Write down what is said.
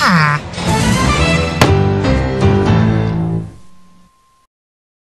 啊